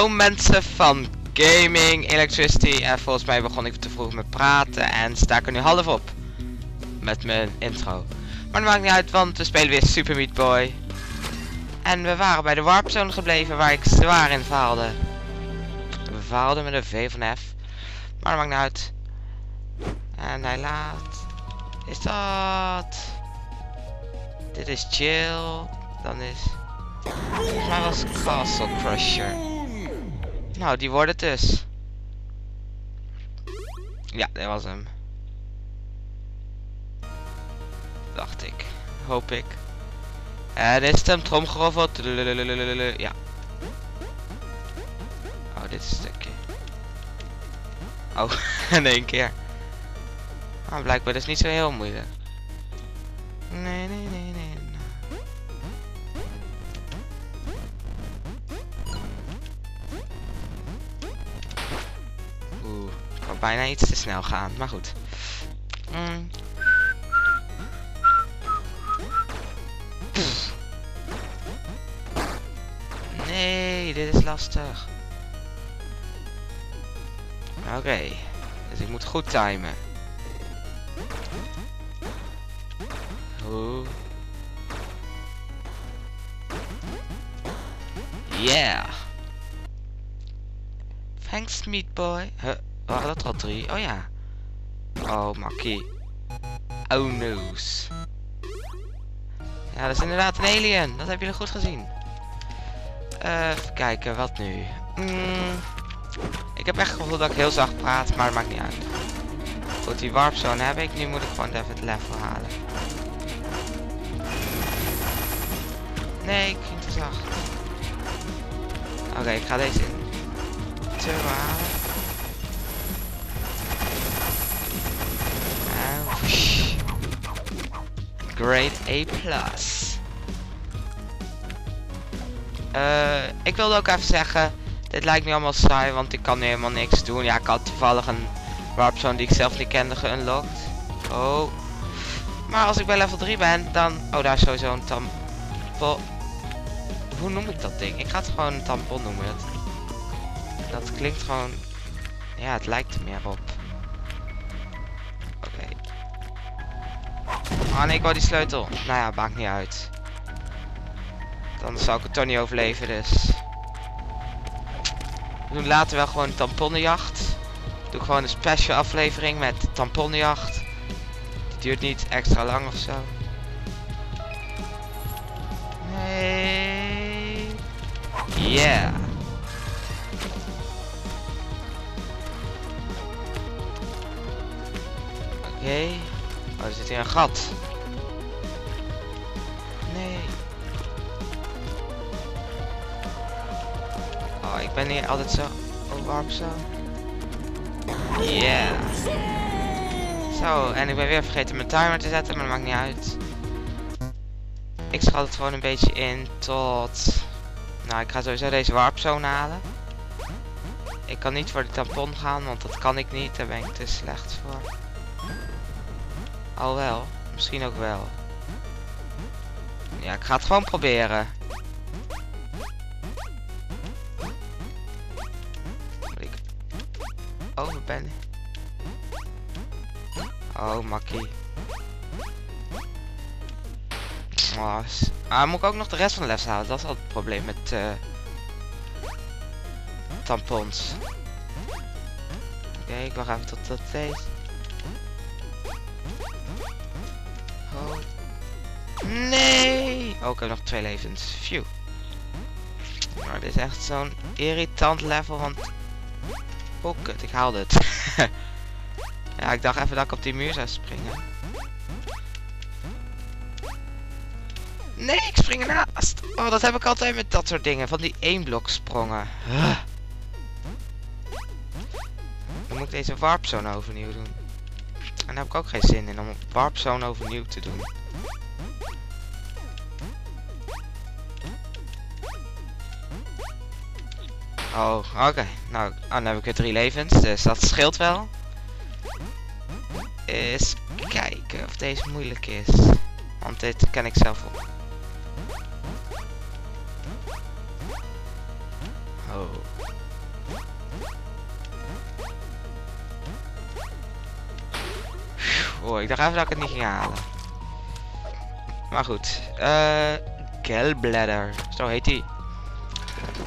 Hallo mensen van Gaming Electricity en volgens mij begon ik te vroeg met praten en sta ik er nu half op met mijn intro. Maar dat maakt niet uit want we spelen weer Super Meat Boy. En we waren bij de Warp Zone gebleven waar ik zwaar in faalde. We faalden met een V van F. Maar dat maakt niet uit. En hij laat. Is dat... Dit is chill. Dan is... Volgens was Castle Crusher. Nou, die wordt het dus. Ja, dat was hem. Dacht ik. Hoop ik. En dit is hem tromgeroffel. Ja. Oh, dit is een stukje. Oh, in één keer. Ah, blijkbaar is niet zo heel moeilijk. Bijna iets te snel gaan, maar goed. Mm. Nee, dit is lastig. Oké, dus ik moet goed timen. Oeh. Yeah. Thanks, meat boy. Waren dat er al drie? Oh ja. Oh, makkie. Oh. Ja, dat is inderdaad een alien. Dat hebben jullie goed gezien. Uh, even kijken, wat nu? Mm, ik heb echt het gevoel dat ik heel zacht praat, maar het maakt niet uit. Goed, die warp zone heb ik. Nu moet ik gewoon even het level halen. Nee, ik ging te zacht. Oké, ik ga deze in halen. Grade A+. Plus. Uh, ik wilde ook even zeggen, dit lijkt me allemaal saai, want ik kan nu helemaal niks doen. Ja, ik had toevallig een warpzone die ik zelf niet kende geunlocked. Oh. Maar als ik bij level 3 ben, dan... Oh, daar is sowieso een tampon. Hoe noem ik dat ding? Ik ga het gewoon een tampon noemen. Dat, dat klinkt gewoon... Ja, het lijkt er meer op. Ah nee, ik wou die sleutel. Nou ja, maakt niet uit. Dan zou ik het toch niet overleven, dus... We doen later wel gewoon tamponnenjacht. Doe gewoon een special aflevering met tamponnenjacht. Die duurt niet extra lang of zo. Nee. Yeah. Oké. Oh, er zit hier een gat. Ben hier altijd zo... Warp zo. Yeah. Zo, en ik ben weer vergeten mijn timer te zetten, maar dat maakt niet uit. Ik schat het gewoon een beetje in tot... Nou, ik ga sowieso deze warpzone halen. Ik kan niet voor de tampon gaan, want dat kan ik niet. Daar ben ik te slecht voor. Al wel. Misschien ook wel. Ja, ik ga het gewoon proberen. Oh, ben? Oh, makkie. Oh, ah, moet ik ook nog de rest van de les halen? Dat is altijd het probleem met uh, tampons. Oké, ik wacht even tot dat deze. Oh. Nee! Oh, ik heb nog twee levens. Phew. Maar dit is echt zo'n irritant level, want... Oh, kut, ik haalde het. ja, ik dacht even dat ik op die muur zou springen. Nee, ik spring ernaast. Oh, dat heb ik altijd met dat soort dingen. Van die één blok sprongen. Huh. Dan moet ik deze warpzone overnieuw doen. En daar heb ik ook geen zin in om warpzone overnieuw te doen. Oh, oké. Nou, oh, dan heb ik weer drie levens, dus dat scheelt wel. Eens kijken of deze moeilijk is. Want dit ken ik zelf op. Oh. Oh, ik dacht even dat ik het niet ging halen. Maar goed. Eh... Gallbladder. Zo heet die.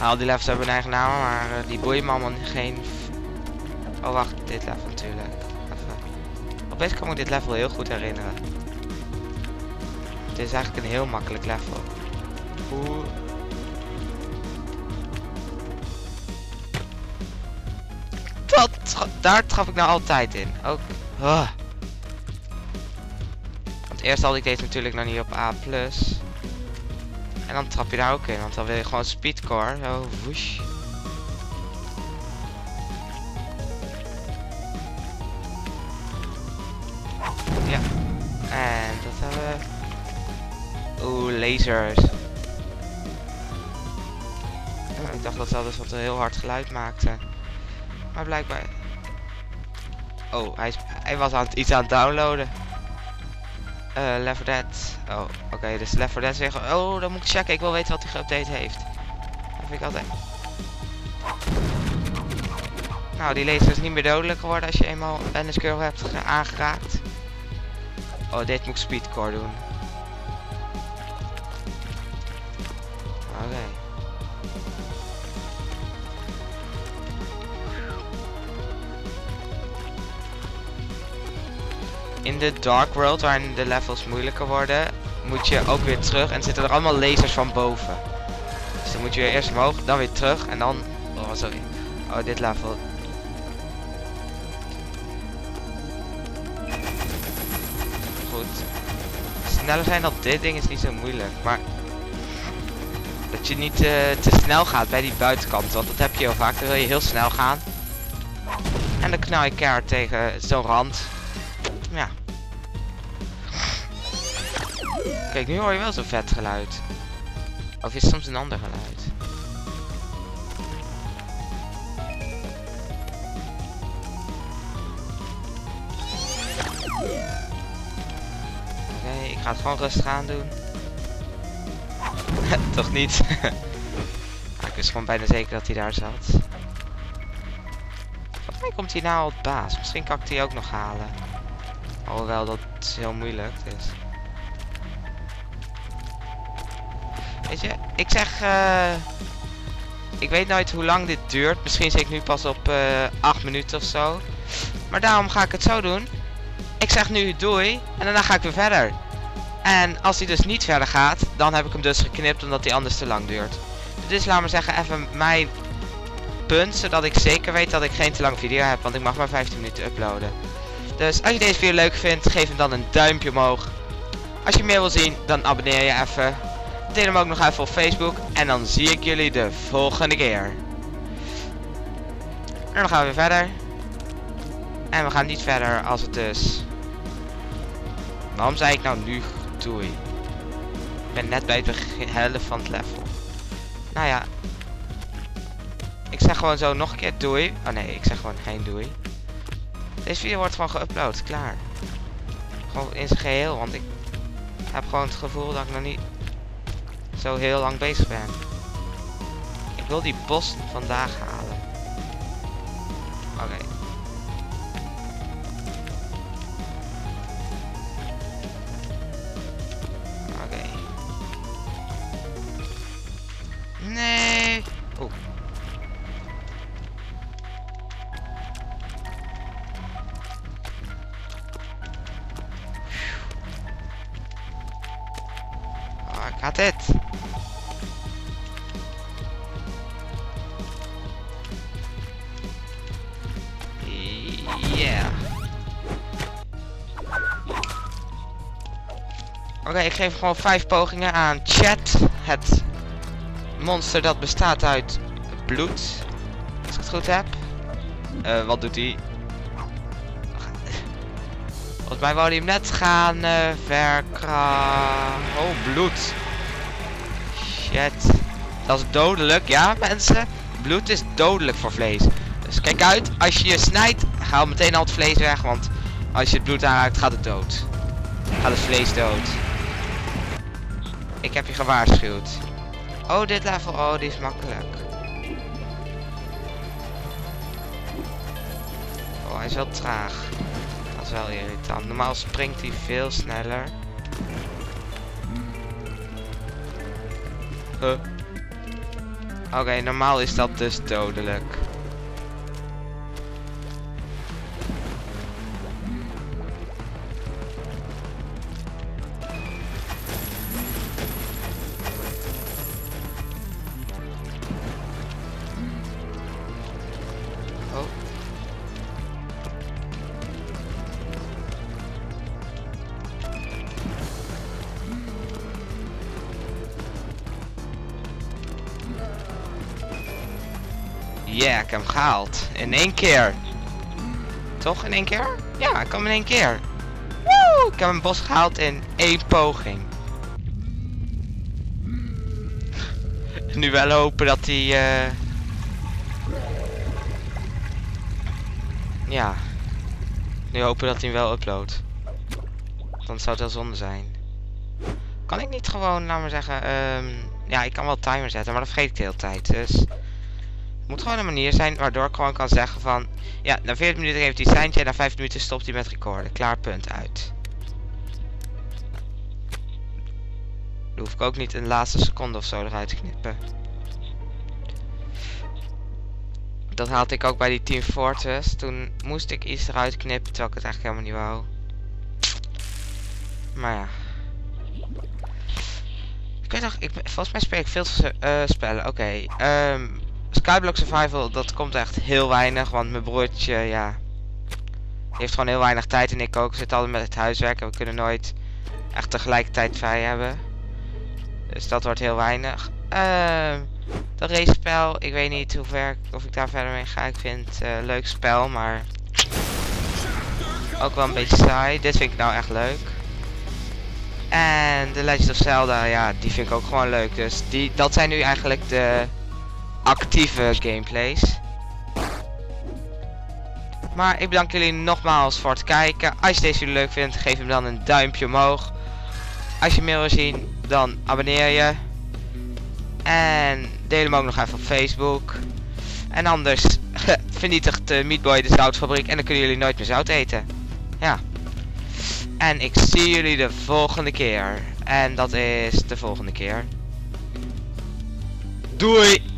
Al die levels hebben een eigen naam, maar uh, die boeien me allemaal geen... Oh wacht, dit level natuurlijk. Even. Opeens kan ik dit level heel goed herinneren. Het is eigenlijk een heel makkelijk level. Hoe... Dat, daar trap ik nou altijd in. Ook. Oh. Want eerst had ik deze natuurlijk nog niet op A+. En dan trap je daar ook in, want dan wil je gewoon speedcore. Zo, woesh. Ja. En dat hebben we. Oeh, lasers. Oh, ik dacht dat dat dus wat heel hard geluid maakte. Maar blijkbaar... Oh, hij, is, hij was aan het, iets aan het downloaden. Uh, Left 4 Dead. Oh, oké, dus Left 4 Dead zeggen. Oh, dan moet ik checken. Ik wil weten wat hij geüpdate heeft. Dat vind ik altijd. Nou, die laser is niet meer dodelijk geworden als je eenmaal een Curl hebt aangeraakt. Oh, dit moet ik speedcore doen. In de Dark World, waarin de levels moeilijker worden, moet je ook weer terug en zitten er allemaal lasers van boven. Dus dan moet je eerst omhoog, dan weer terug en dan... Oh, sorry. Oh, dit level. Goed. Sneller zijn dan dit ding is niet zo moeilijk, maar... Dat je niet uh, te snel gaat bij die buitenkant, want dat heb je heel vaak. Dan wil je heel snel gaan. En dan knal je keihard tegen zo'n rand. Kijk, nu hoor je wel zo'n vet geluid. Of is het soms een ander geluid? Oké, ik ga het gewoon rustig aan doen. Toch niet? ik wist gewoon bijna zeker dat hij daar zat. Volgens mij komt hij nou op baas. Misschien kan ik die ook nog halen. Alhoewel dat heel moeilijk is. Je, ik zeg... Uh, ik weet nooit hoe lang dit duurt. Misschien zit ik nu pas op uh, eh, 8 minuten of zo. Maar daarom ga ik het zo doen. Ik zeg nu doei. En daarna ga ik weer verder. En als hij dus niet verder gaat, dan heb ik hem dus geknipt omdat hij anders te lang duurt. Dus laat maar zeggen even mijn punt, zodat ik zeker weet dat ik geen te lang video heb, want ik mag maar 15 minuten uploaden. Dus als je deze video leuk vindt, geef hem dan een duimpje omhoog. Als je meer wil zien, dan abonneer je even. Deel hem ook nog even op Facebook. En dan zie ik jullie de volgende keer. En dan gaan we weer verder. En we gaan niet verder als het dus... Waarom zei ik nou nu doei? Ik ben net bij het begin helft van het level. Nou ja. Ik zeg gewoon zo nog een keer doei. Oh nee, ik zeg gewoon geen doei. Deze video wordt gewoon geüpload, klaar. Gewoon in zijn geheel, want ik heb gewoon het gevoel dat ik nog niet zo heel lang bezig ben. Ik wil die bos vandaag halen. Oké. Had het. Oké, ik geef gewoon vijf pogingen aan Chat. Het monster dat bestaat uit bloed. Als ik het goed heb. Uh, wat doet hij? Volgens mij wou hij hem net gaan uh. Oh, bloed. Shit. Dat is dodelijk, ja mensen. Bloed is dodelijk voor vlees. Dus kijk uit, als je je snijdt, haal meteen al het vlees weg, want als je het bloed aanraakt, gaat het dood. Gaat het vlees dood. Ik heb je gewaarschuwd. Oh, dit level, oh, die is makkelijk. Oh, hij is wel traag. Dat is wel irritant. Normaal springt hij veel sneller. Oké, normaal is dat dus dodelijk. Ja, ik heb hem gehaald. In één keer. Toch in één keer? Ja, ik kwam in één keer. Woe! Ik heb een bos gehaald in één poging. nu wel hopen dat hij... eh, Ja. Nu hopen dat hij wel uploadt. Dan zou het wel zonde zijn. Kan ik niet gewoon, laat maar zeggen, ehm, ja, ik kan wel timer zetten, maar dat vergeet ik de hele tijd. Dus het moet gewoon een manier zijn waardoor ik gewoon kan zeggen van, ja, na 14 minuten geeft hij seintje en na 5 minuten stopt hij met recorden. Klaar, punt, uit. Dan hoef ik ook niet een laatste seconde of zo eruit te knippen. Dat haalde ik ook bij die Team Fortress. Toen moest ik iets eruit knippen, terwijl ik het eigenlijk helemaal niet wou. Maar ja. Ik weet nog, ik, volgens mij speel ik veel eh, spellen. Oké, ehm, Skyblock Survival, dat komt echt heel weinig. Want mijn broertje, ja, heeft gewoon heel weinig tijd. En ik ook. Zitten altijd met het huiswerk en we kunnen nooit echt tegelijkertijd vrij hebben. Dus dat wordt heel weinig. Ehm dat race-spel, ik weet niet hoe ver, of ik daar verder mee ga. Ik vind het eh, leuk spel, maar ook wel een beetje saai. Dit vind ik nou echt leuk. En The Legend of Zelda, ja, die vind ik ook gewoon leuk. Dus die, dat zijn nu eigenlijk de actieve gameplays. Maar ik bedank jullie nogmaals voor het kijken. Als je deze video leuk vindt, geef hem dan een duimpje omhoog. Als je meer wil zien, dan abonneer je. En deel hem ook nog even op Facebook. En anders vernietigt de Meatboy de zoutfabriek en dan kunnen jullie nooit meer zout eten. Ja. En ik zie jullie de volgende keer. En dat is de volgende keer. Doei!